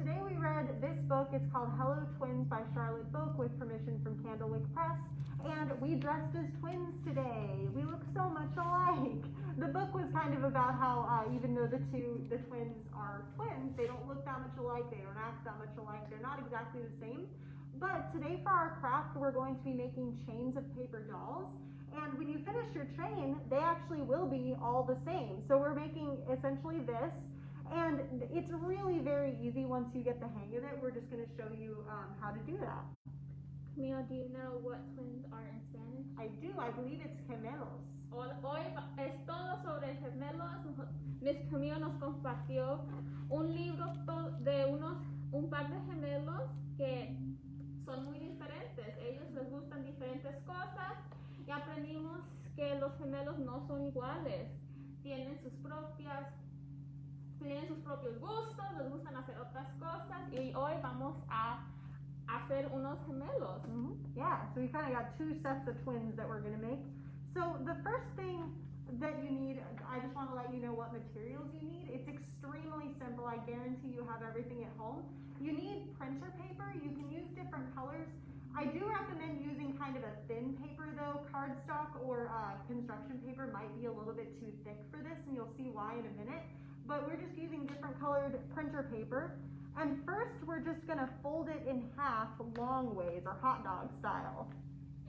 today we read this book. It's called Hello Twins by Charlotte Voake with permission from Candlewick Press. And we dressed as twins today. We look so much alike. The book was kind of about how uh, even though the two, the twins are twins, they don't look that much alike, they don't act that much alike, they're not exactly the same. But today for our craft, we're going to be making chains of paper dolls. And when you finish your chain, they actually will be all the same. So we're making essentially this. And it's really very easy once you get the hang of it. We're just going to show you um, how to do that. Camille, do you know what twins are in Spanish? I do. I believe it's gemelos. Hoy es todo sobre gemelos. Miss Camille nos compartió un libro de unos, un par de gemelos que son muy diferentes. Ellos les gustan diferentes cosas y aprendimos que los gemelos no son iguales. Tienen sus propias tienen sus propios gustos, les gustan hacer otras cosas y hoy vamos a hacer unos gemelos. Mm -hmm. Yeah, so we kind of got two sets of twins that we're going to make. So the first thing that you need, I just want to let you know what materials you need. It's extremely simple. I guarantee you have everything at home. You need printer paper. You can use different colors. I do recommend using kind of a thin paper though. Cardstock or uh, construction paper might be a little bit too thick for this and you'll see why in a minute. But we're just using different colored printer paper. And first, we're just going to fold it in half long ways, or hot dog style.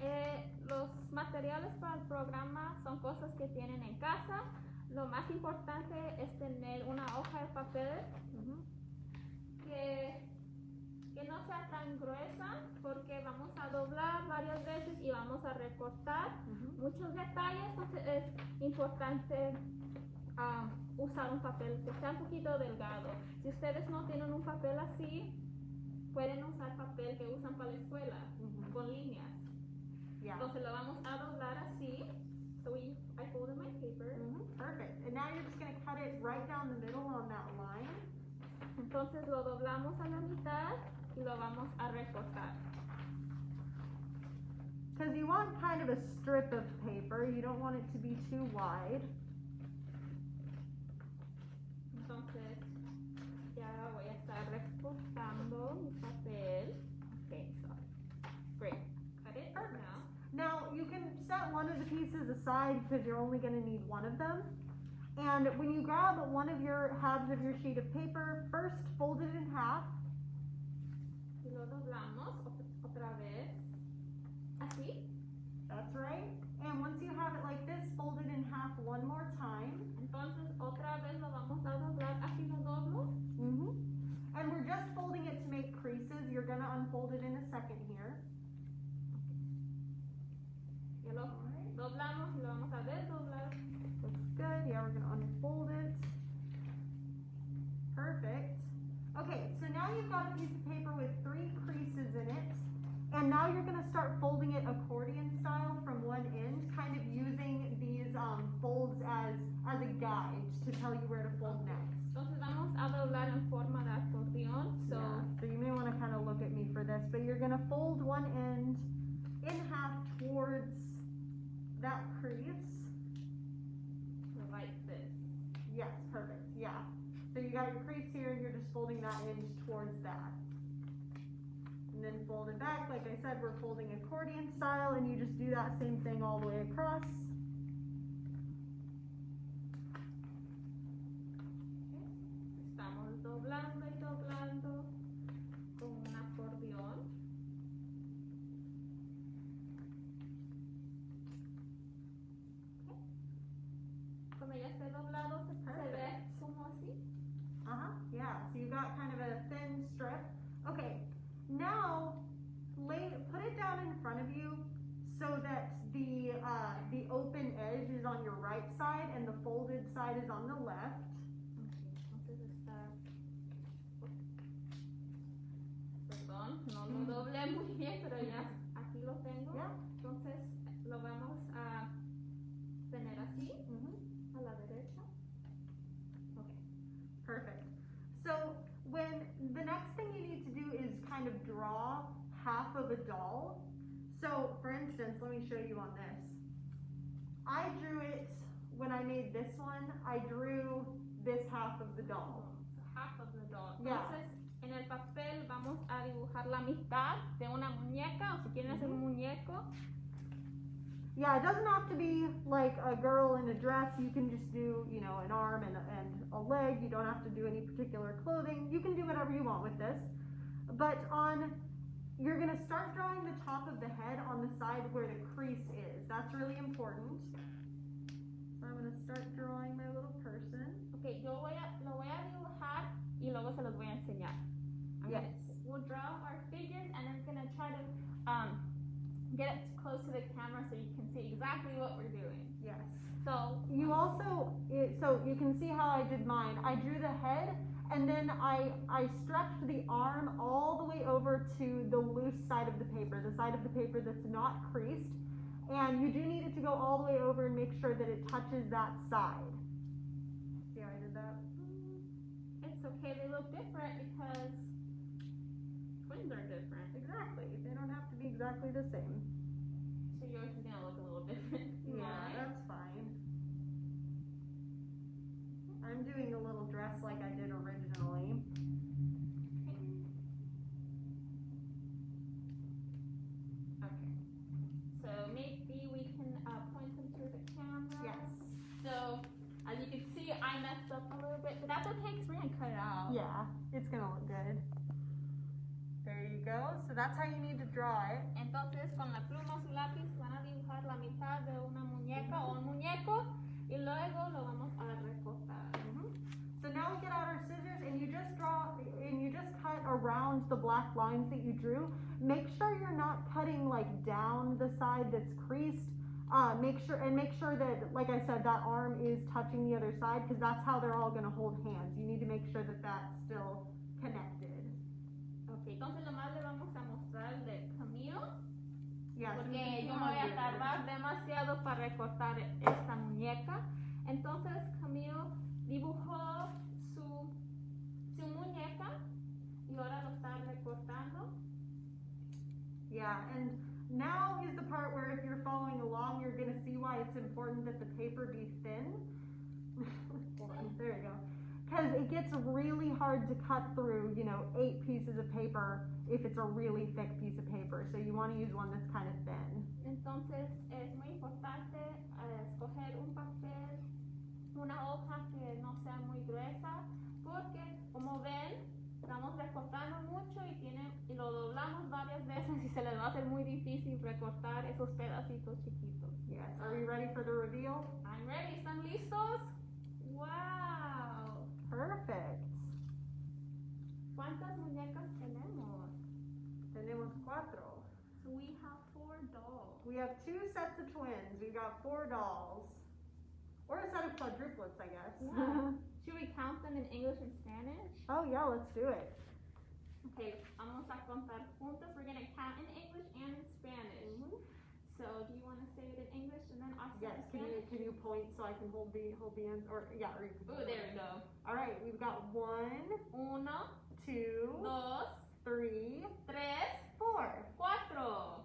Eh, los materiales para el programa son cosas que tienen en casa. Lo más importante es tener una hoja de papel uh -huh. que, que no sea tan gruesa porque vamos a doblar varias veces y vamos a recortar uh -huh. muchos detalles. Entonces es importante uh, usar un papel que sea un poquito delgado. Si ustedes no tienen un papel así, pueden usar papel que usan para la escuela, uh -huh. con líneas. Yeah. Entonces lo vamos a doblar así. So we, I folded my paper. Mm -hmm. Perfect. And now you're just going to cut it right down the middle on that line. Entonces lo doblamos a la mitad y lo vamos a recortar. Because you want kind of a strip of paper. You don't want it to be too wide. Entonces, ya voy a estar recortando mi papel. Okay, so great. Cut it Perfect. now. Now you can set one of the pieces aside because you're only going to need one of them. And when you grab one of your halves of your sheet of paper, first fold it in half. Y lo doblamos otra vez. Así. That's right. And once you have it like this, fold it in half one more time. Entonces otra vez lo vamos a doblar. Así lo doblo. Mm -hmm. And we're just folding it to make creases. You're going to unfold it in a second here. Ya lo doblamos y lo vamos a desdoblar. Looks good. Yeah, we're going to unfold it. Perfect. Okay, so now you've got a piece of paper with three creases in it. And now you're going to start folding it accordion style from one end, kind of using these um, folds as, as a guide to tell you where to fold next. Entonces vamos a doblar en forma de acordeón. So, yeah. so you may want to kind of look at me for this, but you're going to fold one end in half towards that crease. Like this. Yes, perfect. Yeah. So you got your crease here and you're just folding that end towards that. And then fold it back. Like I said, we're folding accordion style and you just do that same thing all the way across. Estamos doblando y doblando con un acordeón. Cuando ya esté doblado se, se ve como así. Uh-huh, yeah. So you got kind of a thin strip. Okay, now lay, put it down in front of you so that the uh, the open edge is on your right side and the folded side is on the left. Perdón, no lo doblé muy bien, pero ya aquí lo tengo. Yeah. Entonces lo vamos a tener así, Mm -hmm. a la derecha. Okay. Perfect. So when the next thing you need to do is kind of draw half of a doll. So, for instance, let me show you on this. I drew it when I made this one. I drew this half of the doll. Half of the doll. Yeah. Entonces, en el papel vamos a dibujar la mitad de una muñeca o si quieren hacer un mm-hmm. muñeco. Yeah, it doesn't have to be like a girl in a dress. You can just do, you know, an arm and, and a leg. You don't have to do any particular clothing. You can do whatever you want with this. But on, you're gonna start drawing the top of the head on the side where the crease is. That's really important. So I'm gonna start drawing my little person. Ok, yo voy a, lo voy a dibujar y luego se los voy a enseñar. I'm Yes. gonna, we'll draw our figures and I'm gonna try to um, get it close to the camera so you can see exactly what we're doing. Yes. So, You also, it, so you can see how I did mine. I drew the head and then I, I stretched the arm all the way over to the loose side of the paper, the side of the paper that's not creased. And you do need it to go all the way over and make sure that it touches that side. See how I did that? it's okay, they look different because twins are different. Exactly. They don't have to be exactly the same. So yours is gonna look a little different. Yeah, mine. that's fine. I'm doing a little dress like I did originally. Okay. So maybe we can uh, point them to the camera. Yes. So as you can see, I messed up a little bit, but that's okay because we're gonna cut it out. Yeah, it's gonna look good. There you go. So that's how you need to draw it. Entonces con la pluma o su lápiz van a dibujar la mitad de una muñeca o un muñeco y luego lo vamos a recortar. Mm-hmm. So now we get out our scissors and you just draw and you just cut around the black lines that you drew. Make sure you're not cutting like down the side that's creased. Uh, make sure and make sure that, like I said, that arm is touching the other side because that's how they're all gonna hold hands. You need to make sure that that's still connected. Ok, entonces lo más le vamos a mostrar de Camilo Yeah. so you can porque yo me voy a I did it. tardar demasiado para recortar esta muñeca. Entonces Camilo dibujó su, su muñeca y ahora lo está recortando. Yeah, and now is the part where if you're following along, you're gonna see why it's important that the paper be thin. Hold on, there you go. Cause it gets really hard to cut through, you know, eight pieces of paper if it's a really thick piece of paper. So you wanna use one that's kind of thin. Entonces es muy importante eh, escoger un papel, una hoja que no sea muy gruesa, porque como ven, estamos recortando mucho y, tiene, y lo doblamos varias veces y se les va a hacer muy difícil recortar esos pedacitos chiquitos. Yes, are we ready for the reveal? I'm ready, ¿están listos? ¡Wow! Perfect. ¿Cuántas muñecas tenemos? Tenemos cuatro. So we have four dolls. We have two sets of twins. We've got four dolls. Or a set of quadruplets, I guess. Yeah. Should we count them in English and Spanish? oh yeah, let's do it. Okay, vamos a contar juntos. We're gonna count in English and in Spanish. Mm-hmm. So, do you want to say it in English and then I'll say Yes, it in can you Spanish? can you point so I can hold the hold the end or yeah, or you can Ooh, there we go. All right, we've got one, Uno, two, dos, three, tres, four. cuatro.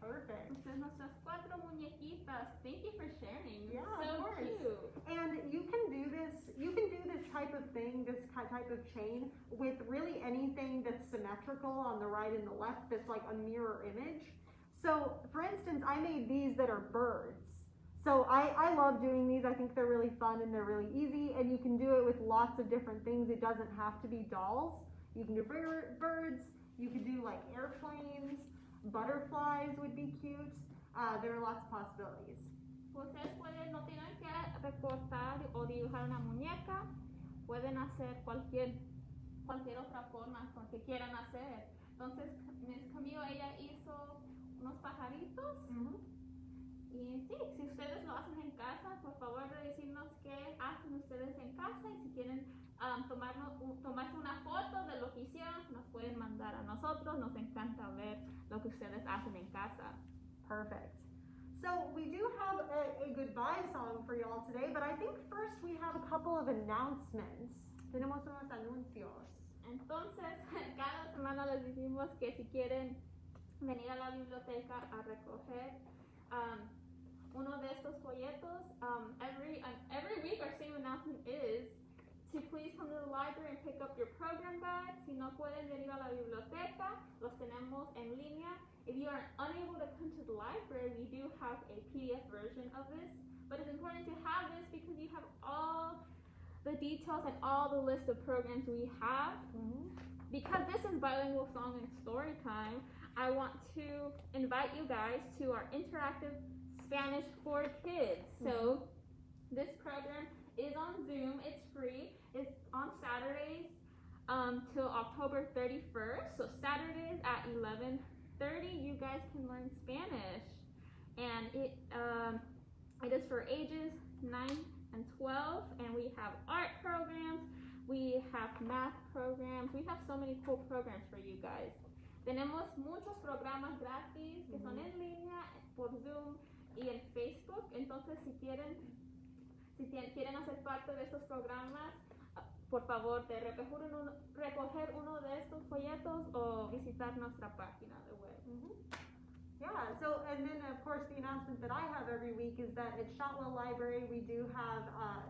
Perfect. Entonces, nuestras cuatro muñequitas. Thank you for sharing. Yeah, of so course. cute. And you can do this. You can do this type of thing, this ki- type of chain, with really anything that's symmetrical on the right and the left. That's like a mirror image. So, for instance, I made these that are birds. So I, I love doing these. I think they're really fun and they're really easy. And you can do it with lots of different things. It doesn't have to be dolls. You can do bir- birds. You can do like airplanes. Butterflies would be cute. Uh, there are lots of possibilities. Ustedes pueden, no tienen que recortar o dibujar una muñeca. Pueden hacer cualquier, cualquier otra forma que quieran hacer. Entonces, Miss Camilo, ella hizo unos pajaritos. Y sí, si ustedes lo hacen en casa, por favor de decirnos qué hacen ustedes en casa y si quieren um, tomarnos, tomarse una foto de lo que hicieron, nos pueden mandar a nosotros. Nos encanta ver lo que ustedes hacen en casa. Perfect. So we do have a, a goodbye song for y'all today, but I think first we have a couple of announcements. Tenemos unos anuncios. Entonces, cada semana les decimos que si quieren venir a la biblioteca a recoger um, uno de estos folletos. Um, every um, every week our same announcement is to please come to the library and pick up your program guide. Si no pueden venir a la biblioteca, los tenemos en línea. If you are unable to come to the library, we do have a PDF version of this. But it's important to have this because you have all the details and all the list of programs we have. Because this is bilingual song and story time, I want to invite you guys to our interactive Spanish for kids. So this program is on Zoom. It's free. It's on Saturdays um, till October 31st. So Saturdays at 11:30, you guys can learn Spanish, and it um, it is for ages 9 and 12. And we have art programs. We have math programs. We have so many cool programs for you guys. Tenemos muchos programas gratis que son en línea por Zoom y en Facebook. Entonces, si quieren, si quieren hacer parte de estos programas, por favor, de recoger uno, de estos folletos o visitar nuestra página de web. Yeah, so, and then of course, the announcement that I have every week is that at Shotwell Library, we do have, uh,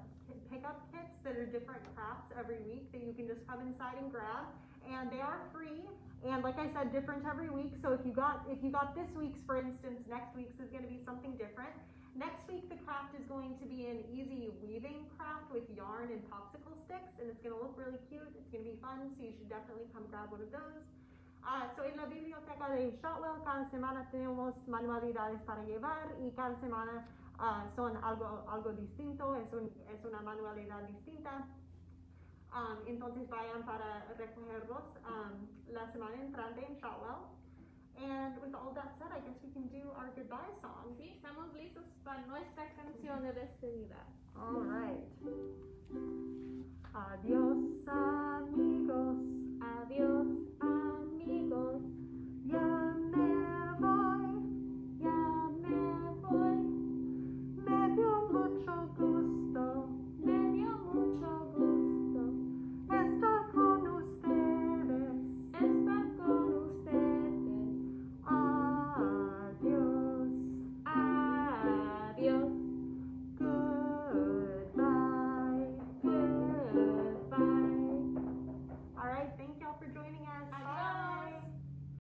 pickup kits that are different crafts every week that you can just come inside and grab. And they are free, and like I said, different every week, so if you got, if you got this week's, for instance, next week's is gonna be something different. Next week, the craft is going to be an easy weaving craft with yarn and popsicle sticks, and it's gonna look really cute, it's gonna be fun, so you should definitely come grab one of those. Ah, so en la biblioteca de Shotwell cada semana tenemos manualidades para llevar y cada semana ah, son algo, algo distinto, es, un, es una manualidad distinta. Um, entonces vayan para recogerlos um, la semana entrante en Shotwell. And with all that said, I guess we can do our goodbye song. Sí, estamos listos para nuestra canción de despedida. All right. Adiós, amigos. Adiós, amigos.